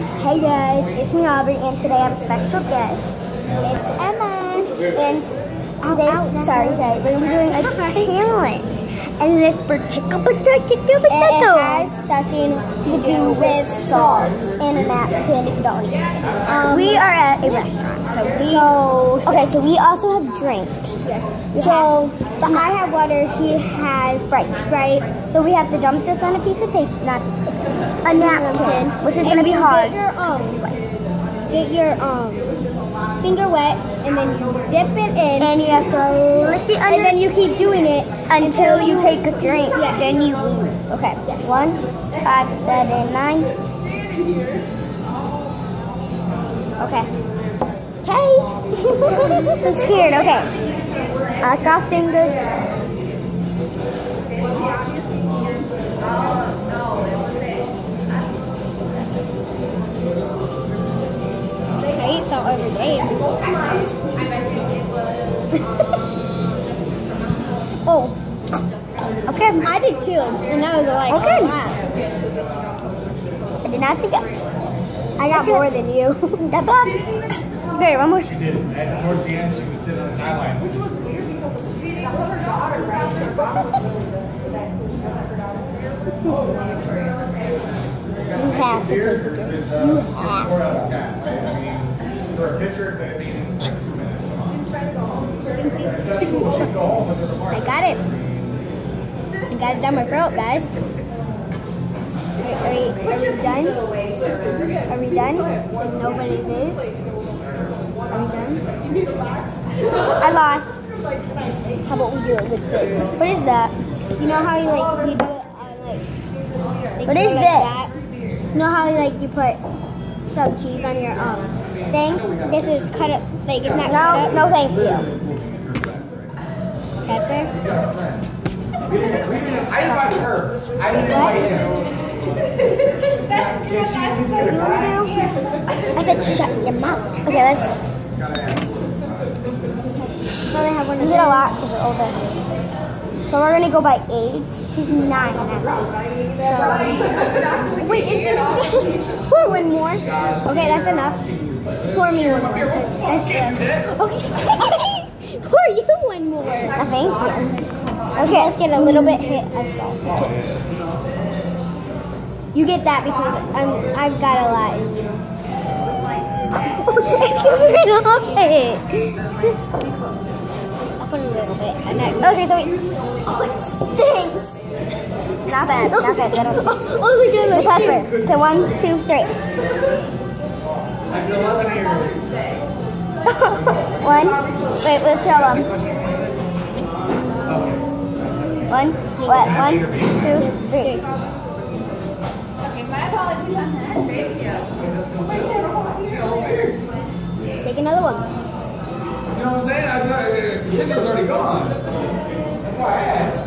Hey guys, it's me Aubree, and today I have a special guest. It's Emma, and today, sorry, sorry, we're doing a challenge. And this particular, particular, it has something to do with salt and a napkin if you don't to use it. Um, we are at a restaurant, so we. So, okay, so we also have drinks. yes. So, have water, she has Sprite. Sprite. So we have to dump this on a piece of paper, not a piece of paper, a napkin, which is And gonna be hard. Get your, um, get your um, finger wet, and then you dip it in. And you have to lick it under and then you keep doing it until you take a drink. Yes. Then you lose. Okay. Yes. One, five, seven, nine. Okay. Okay. I'm scared. Okay. I got fingers. I eat salt every day. oh, Okay. I did too, and that was like, Okay. oh, wow. I did not think I. I got more than you. That Bob. Okay, one more. She did. And towards the end, she was sitting on the sidelines. Which was weird because she, that was her daughter, right? You have to. Here, is it, uh, four out of ten, right? I mean, for a pitcher, that means like two minutes. Okay, That's cool. She can go home with her I got it. I got it down my throat, guys. Are, are, we, are we done? Are we done? Nobody is. Are we done? I lost. How about we do it with this? What is that? You know how you like you do it on like. like What you is go like this? that? You know how like you put some cheese on your um thing? This is cut up like it's not cut No, up. no, thank you. Pepper. We didn't, we I invited her. I didn't invite him. Can she, he's gonna cry. I said shut your mouth. Okay, let's. Have one You get a lot because we're older. So we're gonna go by age. She's nine and a half. Wait, is there pour one more? Okay, that's enough. Pour me one more. That's. Okay. pour you one more. I think. Okay, let's get a little bit hit of salt. You get that because I'm I've got a lot in you. it's coming off it. I'll put a little bit. That, Okay, so wait. Oh, it stinks. Not bad. Not bad. That'll do. oh my god, The pepper. So one, two, three. One. Wait, let's tell them. Okay. One. What? One, two, three. Take another one. You know what I'm saying? I thought uh, the picture's already gone. That's why I asked.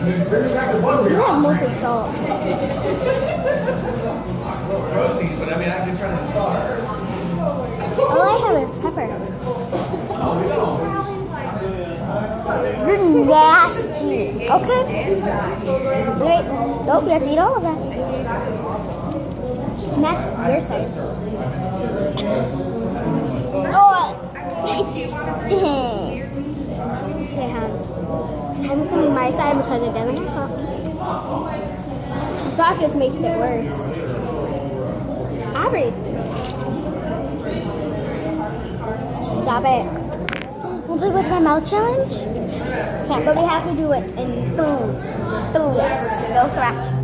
You have mostly salt. protein, but I mean, I've been trying to start. All oh, I have is pepper. Oh. You're nasty. Okay. Wait. Nope, you have to eat all of that. That's your size. Oh. My side because it doesn't have salt. Salt just makes it worse. Aubree. Stop it. Wanna play what's my mouth challenge? Yeah, but we have to do it in Boom. Boom. Yes. No scratch.